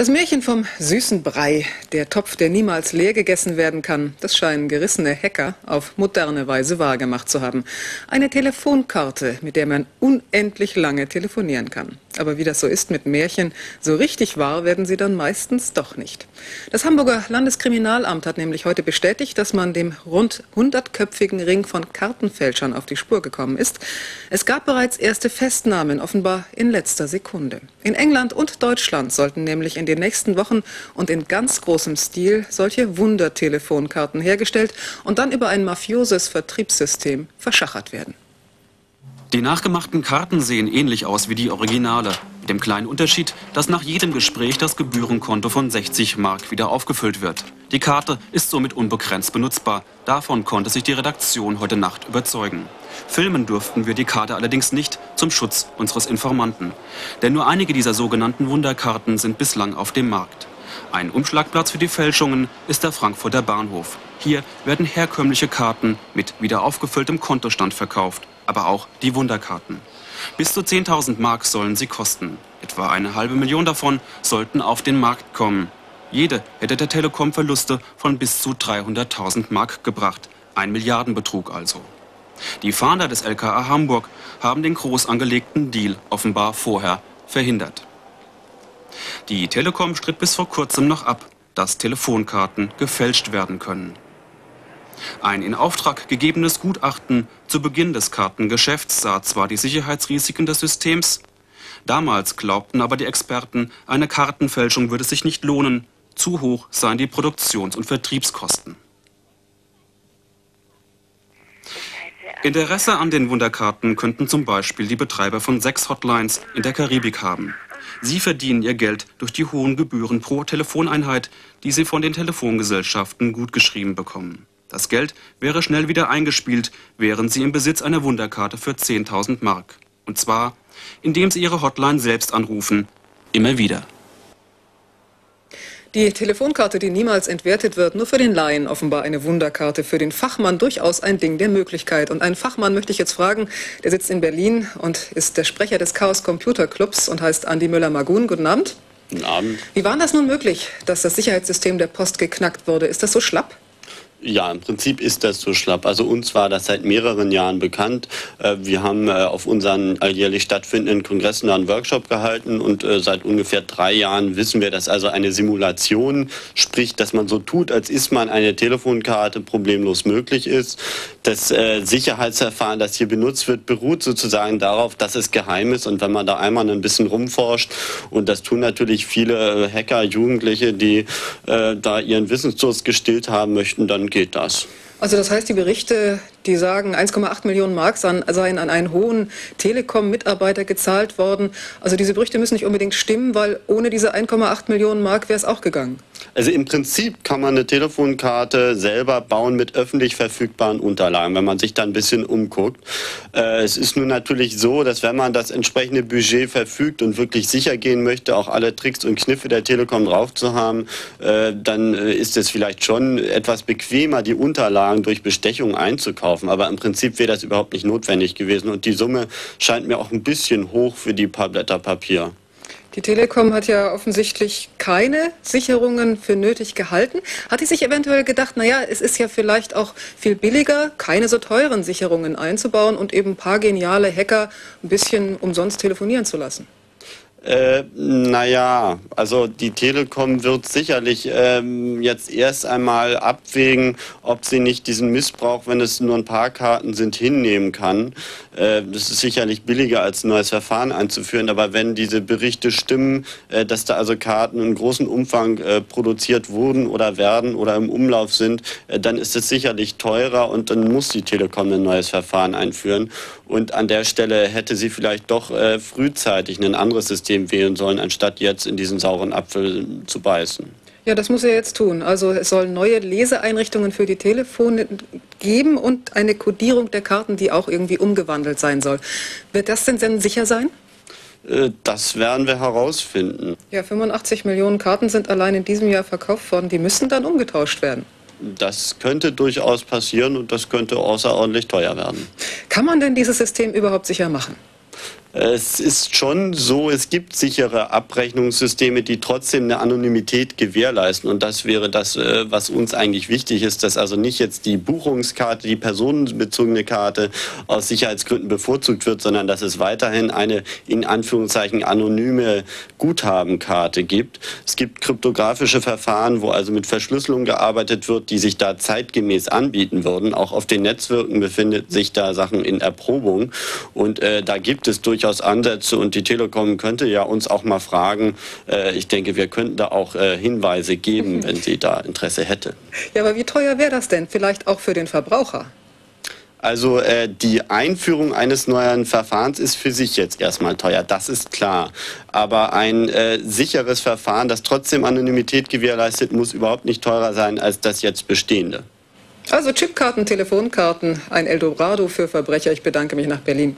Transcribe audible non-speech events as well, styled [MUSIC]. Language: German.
Das Märchen vom süßen Brei, der Topf, der niemals leer gegessen werden kann, das scheinen gerissene Hacker auf moderne Weise wahrgemacht zu haben. Eine Telefonkarte, mit der man unendlich lange telefonieren kann. Aber wie das so ist mit Märchen, so richtig wahr werden sie dann meistens doch nicht. Das Hamburger Landeskriminalamt hat nämlich heute bestätigt, dass man dem rund 100-köpfigen Ring von Kartenfälschern auf die Spur gekommen ist. Es gab bereits erste Festnahmen, offenbar in letzter Sekunde. In England und Deutschland sollten nämlich in den nächsten Wochen und in ganz großem Stil solche Wundertelefonkarten hergestellt und dann über ein mafioses Vertriebssystem verschachert werden. Die nachgemachten Karten sehen ähnlich aus wie die Originale. Mit dem kleinen Unterschied, dass nach jedem Gespräch das Gebührenkonto von 60 Mark wieder aufgefüllt wird. Die Karte ist somit unbegrenzt benutzbar. Davon konnte sich die Redaktion heute Nacht überzeugen. Filmen durften wir die Karte allerdings nicht zum Schutz unseres Informanten. Denn nur einige dieser sogenannten Wunderkarten sind bislang auf dem Markt. Ein Umschlagplatz für die Fälschungen ist der Frankfurter Bahnhof. Hier werden herkömmliche Karten mit wieder aufgefülltem Kontostand verkauft, aber auch die Wunderkarten. Bis zu 10.000 Mark sollen sie kosten. Etwa eine halbe Million davon sollten auf den Markt kommen. Jede hätte der Telekom Verluste von bis zu 300.000 Mark gebracht. Ein Milliardenbetrug also. Die Fahnder des LKA Hamburg haben den groß angelegten Deal offenbar vorher verhindert. Die Telekom stritt bis vor kurzem noch ab, dass Telefonkarten gefälscht werden können. Ein in Auftrag gegebenes Gutachten zu Beginn des Kartengeschäfts sah zwar die Sicherheitsrisiken des Systems, damals glaubten aber die Experten, eine Kartenfälschung würde sich nicht lohnen, zu hoch seien die Produktions- und Vertriebskosten. Interesse an den Wunderkarten könnten zum Beispiel die Betreiber von sechs Hotlines in der Karibik haben. Sie verdienen ihr Geld durch die hohen Gebühren pro Telefoneinheit, die sie von den Telefongesellschaften gutgeschrieben bekommen. Das Geld wäre schnell wieder eingespielt, wären sie im Besitz einer Wunderkarte für 10.000 Mark. Und zwar, indem sie ihre Hotline selbst anrufen. Immer wieder. Die Telefonkarte, die niemals entwertet wird, nur für den Laien offenbar eine Wunderkarte, für den Fachmann durchaus ein Ding der Möglichkeit. Und einen Fachmann möchte ich jetzt fragen, der sitzt in Berlin und ist der Sprecher des Chaos Computer Clubs und heißt Andi Müller-Magun. Guten Abend. Guten Abend. Wie war das nun möglich, dass das Sicherheitssystem der Post geknackt wurde? Ist das so schlapp? Ja, im Prinzip ist das so schlapp. Also uns war das seit mehreren Jahren bekannt. Äh, wir haben äh, auf unseren alljährlich stattfindenden Kongressen einen Workshop gehalten und äh, seit ungefähr drei Jahren wissen wir, dass also eine Simulation, sprich, dass man so tut, als ist man eine Telefonkarte, problemlos möglich ist. Das Sicherheitsverfahren, das hier benutzt wird, beruht sozusagen darauf, dass es geheim ist und wenn man da einmal ein bisschen rumforscht und das tun natürlich viele Hacker, Jugendliche, die da ihren Wissensdurst gestillt haben möchten, dann geht das. Also das heißt, die Berichte, die sagen, 1,8 Millionen Mark seien an einen hohen Telekom-Mitarbeiter gezahlt worden. Also diese Berichte müssen nicht unbedingt stimmen, weil ohne diese 1,8 Millionen Mark wäre es auch gegangen. Also im Prinzip kann man eine Telefonkarte selber bauen mit öffentlich verfügbaren Unterlagen, wenn man sich da ein bisschen umguckt. Äh, es ist nun natürlich so, dass wenn man das entsprechende Budget verfügt und wirklich sicher gehen möchte, auch alle Tricks und Kniffe der Telekom drauf zu haben, äh, dann äh, ist es vielleicht schon etwas bequemer, die Unterlagen durch Bestechung einzukaufen. Aber im Prinzip wäre das überhaupt nicht notwendig gewesen. Und die Summe scheint mir auch ein bisschen hoch für die paar Blätter Papier. Die Telekom hat ja offensichtlich keine Sicherungen für nötig gehalten. Hat die sich eventuell gedacht, naja, es ist ja vielleicht auch viel billiger, keine so teuren Sicherungen einzubauen und eben ein paar geniale Hacker ein bisschen umsonst telefonieren zu lassen? Äh, naja, also die Telekom wird sicherlich ähm, jetzt erst einmal abwägen, ob sie nicht diesen Missbrauch, wenn es nur ein paar Karten sind, hinnehmen kann. Äh, das ist sicherlich billiger als ein neues Verfahren einzuführen, aber wenn diese Berichte stimmen, äh, dass da also Karten in großem Umfang äh, produziert wurden oder werden oder im Umlauf sind, äh, dann ist es sicherlich teurer und dann muss die Telekom ein neues Verfahren einführen. Und an der Stelle hätte sie vielleicht doch äh, frühzeitig ein anderes System wählen sollen, anstatt jetzt in diesen sauren Apfel zu beißen. Ja, das muss er jetzt tun. Also es sollen neue Leseeinrichtungen für die Telefone geben und eine Kodierung der Karten, die auch irgendwie umgewandelt sein soll. Wird das denn, denn sicher sein? Äh, das werden wir herausfinden. Ja, 85 Millionen Karten sind allein in diesem Jahr verkauft worden. Die müssen dann umgetauscht werden. Das könnte durchaus passieren und das könnte außerordentlich teuer werden. Kann man denn dieses System überhaupt sicher machen? Es ist schon so, es gibt sichere Abrechnungssysteme, die trotzdem eine Anonymität gewährleisten. Und das wäre das, äh, was uns eigentlich wichtig ist, dass also nicht jetzt die Buchungskarte, die personenbezogene Karte aus Sicherheitsgründen bevorzugt wird, sondern dass es weiterhin eine in Anführungszeichen anonyme Guthabenkarte gibt. Es gibt kryptografische Verfahren, wo also mit Verschlüsselung gearbeitet wird, die sich da zeitgemäß anbieten würden. Auch auf den Netzwerken befindet sich da Sachen in Erprobung. Und äh, da gibt es durch durchaus Ansätze und die Telekom könnte ja uns auch mal fragen. Äh, ich denke, wir könnten da auch äh, Hinweise geben, mhm. [LAUGHS] wenn sie da Interesse hätte. Ja, aber wie teuer wäre das denn? Vielleicht auch für den Verbraucher? Also äh, die Einführung eines neuen Verfahrens ist für sich jetzt erstmal teuer, das ist klar. Aber ein äh, sicheres Verfahren, das trotzdem Anonymität gewährleistet, muss überhaupt nicht teurer sein als das jetzt bestehende. Also Chipkarten, Telefonkarten, ein Eldorado für Verbrecher. Ich bedanke mich nach Berlin.